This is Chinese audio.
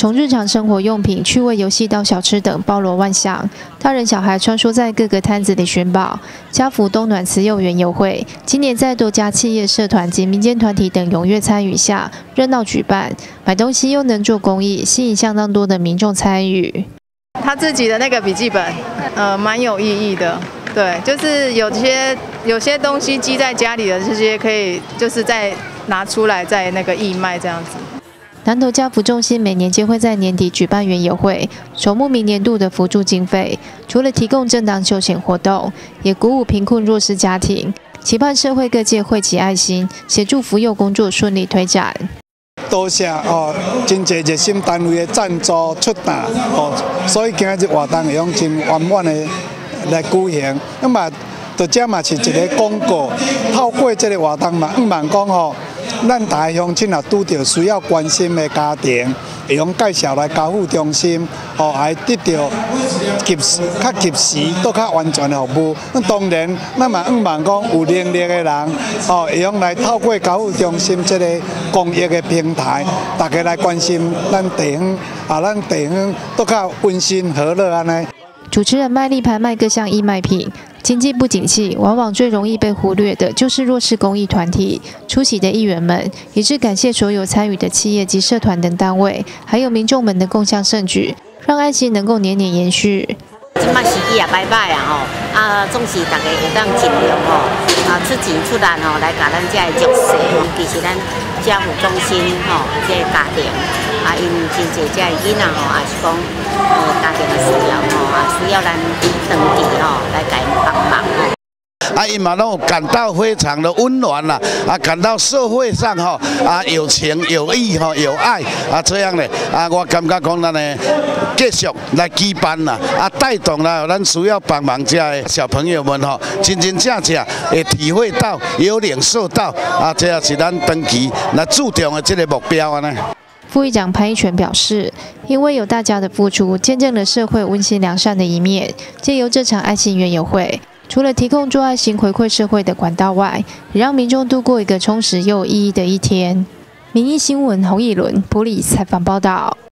从日常生活用品、趣味游戏到小吃等，包罗万象。大人小孩穿梭在各个摊子里寻宝。家福冬暖慈幼园游会今年在多家企业社团及民间团体等踊跃参与下，热闹举办。买东西又能做公益，吸引相当多的民众参与。他自己的那个笔记本，呃，蛮有意义的。对，就是有些有些东西积在家里的这些，可以就是再拿出来再那个义卖这样子。南投家福中心每年皆会在年底举办园游会，筹募明年度的辅助经费。除了提供正当休闲活动，也鼓舞贫困弱势家庭，期盼社会各界汇集爱心，协助扶幼工作顺利推展。多谢哦，真侪热心单位的赞助出纳哦，所以今日活动会用真圆满的来举行。那么，就这嘛是一个广告，透过这个活动嘛，唔望讲吼，咱大乡亲也拄到需要关心的家庭，会用介绍来交付中心，哦，还得到及时、较及时、都较完全的服务。那当然，咱嘛唔望讲有能力的人，哦，会用来透过交付中心这个公益的平台，大家来关心咱地方，啊，咱地方都较温馨和乐安尼。主持人卖力拍卖各项义卖品，经济不景气，往往最容易被忽略的就是弱势公益团体。出席的议员们也是感谢所有参与的企业及社团等单位，还有民众们的共襄盛举，让爱心能够年年延续。即摆时机也拜拜啊吼，啊总是大家会当尽量吼，啊出钱出力吼来甲咱遮的弱势，尤其实咱家福中心吼，这家庭啊因真济遮的囡仔吼，也是讲呃家庭的需要，咱当地吼来给因帮忙。啊，伊嘛拢感到非常的温暖啦，啊，感到社会上吼啊有情有义吼有爱啊这样的啊，我感觉讲咱呢继续来举办啦，啊带动啦咱需要帮忙这的小朋友们吼，真真正正会体会到有领受到啊，这也是咱长期来注重的这个目标啊呢。副议长潘一泉表示，因为有大家的付出，见证了社会温馨良善的一面，借由这场爱心圆游会。除了提供做爱心回馈社会的管道外，也让民众度过一个充实又有意义的一天。民意新闻洪以伦普里采访报道。